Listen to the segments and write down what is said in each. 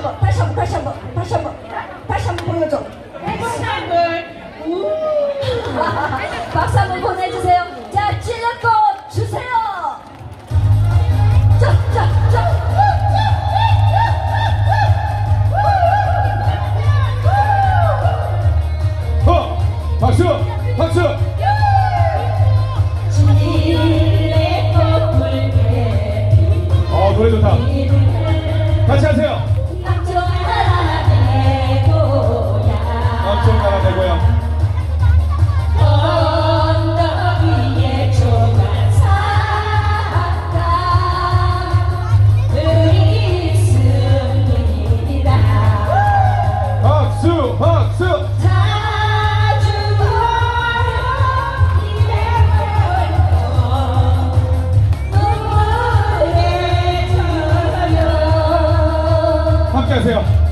한번 다시 한번 다시 한번 다시 한번 다시 한번 보여줘 박수 한번 보내주세요 자 찔러꽃 주세요 자자자 어! 박수! 박수! 어, 노래 좋다. 같이 하세요. 함께 하세요.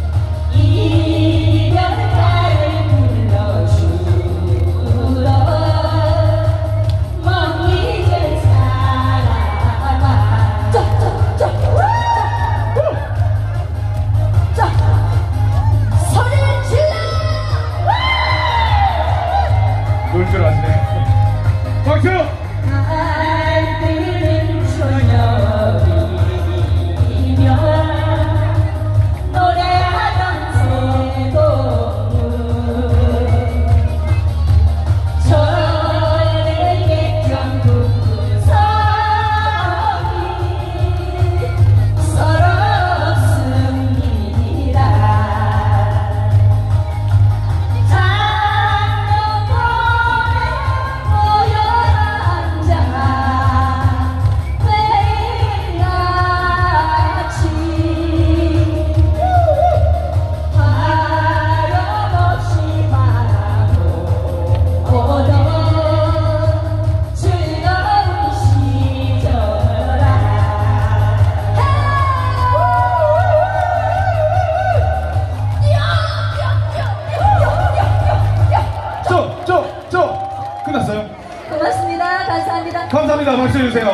쪽! 끝났어요. 고맙습니다. 감사합니다. 감사합니다. 박수 해주세요.